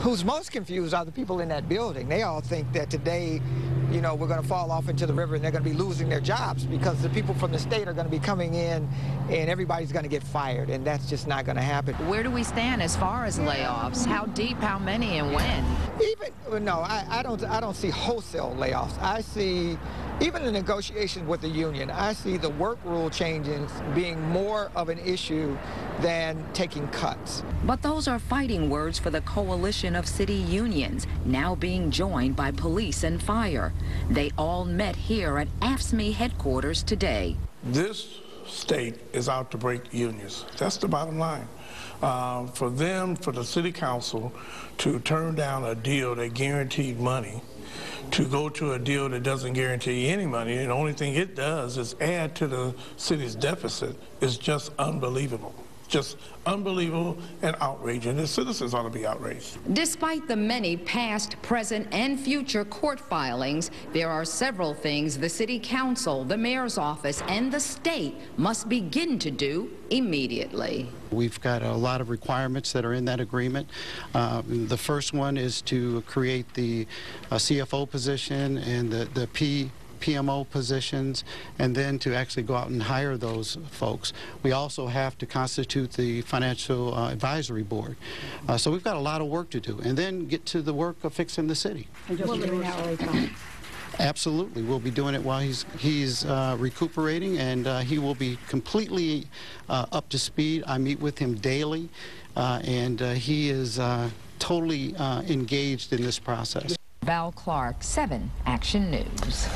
Who's most confused are the people in that building. They all think that today, you know, we're going to fall off into the river and they're going to be losing their jobs because the people from the state are going to be coming in and everybody's going to get fired, and that's just not going to happen. Where do we stand as far as layoffs? How deep, how many, and when? Even no, I, I don't. I don't see wholesale layoffs. I see even the negotiations with the union. I see the work rule changes being more of an issue than taking cuts. But those are fighting words for the coalition of city unions, now being joined by police and fire. They all met here at AFSCME headquarters today. This state is out to break unions. That's the bottom line. Uh, for them, for the city council to turn down a deal that guaranteed money, to go to a deal that doesn't guarantee any money, and the only thing it does is add to the city's deficit, is just unbelievable just unbelievable and outrageous. The citizens ought to be outraged. Despite the many past, present, and future court filings, there are several things the City Council, the Mayor's Office, and the state must begin to do immediately. We've got a lot of requirements that are in that agreement. Uh, the first one is to create the uh, CFO position and the, the P PMO positions, and then to actually go out and hire those folks. We also have to constitute the Financial uh, Advisory Board. Uh, so we've got a lot of work to do, and then get to the work of fixing the city. And just doing that right Absolutely. We'll be doing it while he's, he's uh, recuperating, and uh, he will be completely uh, up to speed. I meet with him daily, uh, and uh, he is uh, totally engaged in this process. Val Clark, 7 Action News.